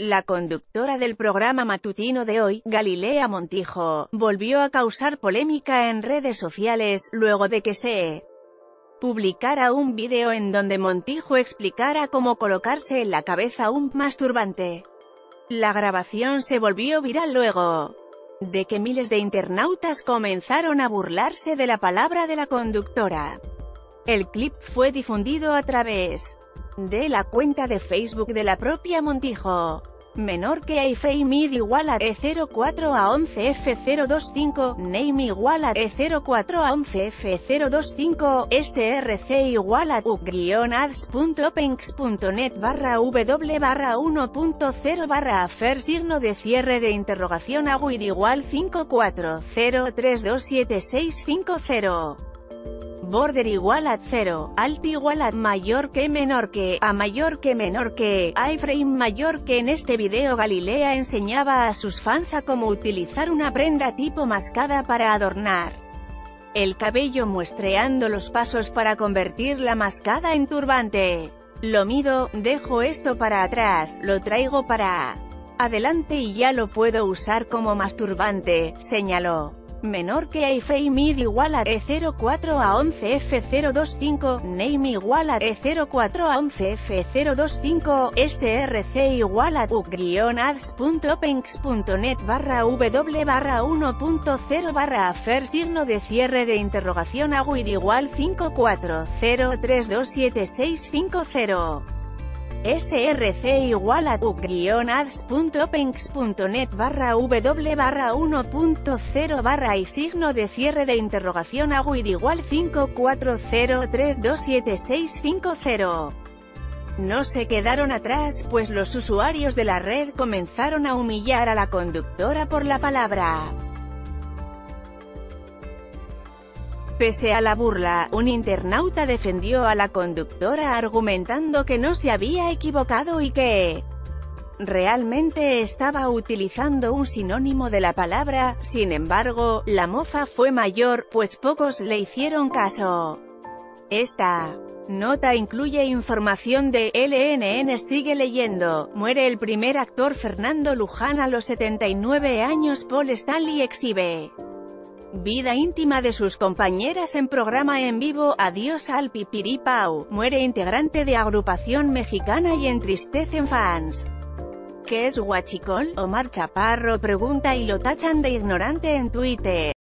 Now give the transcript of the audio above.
La conductora del programa matutino de hoy, Galilea Montijo, volvió a causar polémica en redes sociales, luego de que se publicara un vídeo en donde Montijo explicara cómo colocarse en la cabeza un masturbante. La grabación se volvió viral luego de que miles de internautas comenzaron a burlarse de la palabra de la conductora. El clip fue difundido a través de la cuenta de Facebook de la propia Montijo. Menor que iframe igual a E04 a 11F025, name igual a E04 a 11F025, src igual a u-ads.openx.net barra w barra 1.0 barra afer signo de cierre de interrogación a igual 5403276650 border igual a 0, alt igual a mayor que menor que, a mayor que menor que, iframe mayor que en este video Galilea enseñaba a sus fans a cómo utilizar una prenda tipo mascada para adornar el cabello muestreando los pasos para convertir la mascada en turbante. Lo mido, dejo esto para atrás, lo traigo para adelante y ya lo puedo usar como masturbante, señaló menor que iframe igual a E04 a 11F025, name igual a E04 a 11F025, src igual a u-ads.openx.net barra w barra 1.0 barra afer signo de cierre de interrogación a igual 5403276650 src igual a u-ads.openx.net barra w barra 1.0 barra y signo de cierre de interrogación a igual 5403276650. No se quedaron atrás, pues los usuarios de la red comenzaron a humillar a la conductora por la palabra. Pese a la burla, un internauta defendió a la conductora argumentando que no se había equivocado y que realmente estaba utilizando un sinónimo de la palabra, sin embargo, la mofa fue mayor, pues pocos le hicieron caso. Esta nota incluye información de LNN sigue leyendo, muere el primer actor Fernando Luján a los 79 años Paul Stanley exhibe Vida íntima de sus compañeras en programa en vivo, Adiós al Pipiripau, muere integrante de agrupación mexicana y entristecen fans. ¿Qué es Huachicol? Omar Chaparro pregunta y lo tachan de ignorante en Twitter.